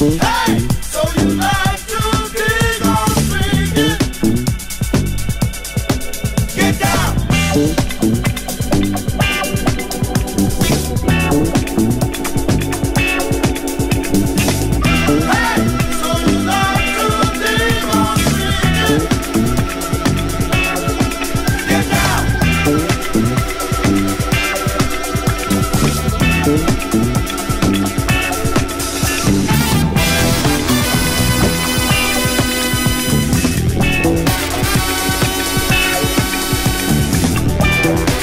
Hey! Thank you.